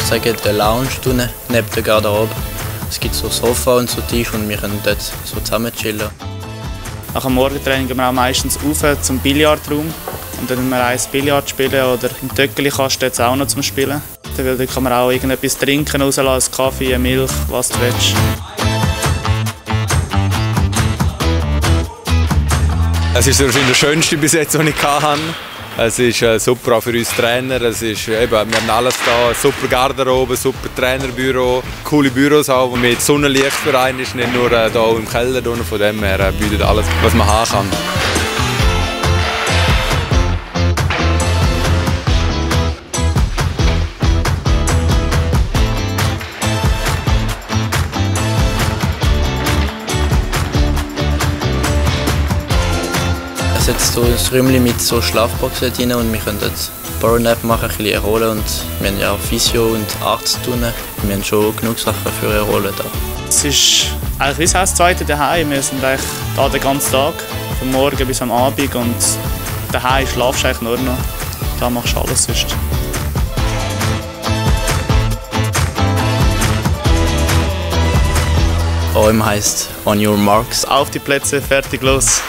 sagen, der Lounge unten, neben der Garderobe. Es gibt so Sofa und so Tisch und wir können dort so zusammen chillen. Nach dem Morgentraining gehen wir auch meistens auf zum Billardraum. Und dann wir eins Billard spielen oder im Töckeli-Kasten jetzt auch noch zum Spielen. Da kann man auch irgendetwas trinken, rauslassen, Kaffee, Milch, was du willst. Es ist wahrscheinlich der schönste bis jetzt, den ich hatte. Es ist äh, super auch für uns Trainer. Es ist, eben, wir haben alles da. Super Garderobe, super Trainerbüro, coole Büros auch mit Sonnenlichtverein ist nicht nur äh, hier im Keller. Von dem her äh, bietet alles, was man haben kann. Es hat so ein Räumchen mit so Schlafboxen drin und wir können dort Powernap machen, ein bisschen erholen und wir haben ja auch Physio und Arzt tun. Wir haben schon genug Sachen für Erholen da. Es ist eigentlich wie das zweite daheim. Wir sind eigentlich da den ganzen Tag, vom Morgen bis am Abend und daheim schlafst du eigentlich nur noch. Da machst du alles sonst. OM heisst On Your Marks. Auf die Plätze, fertig, los!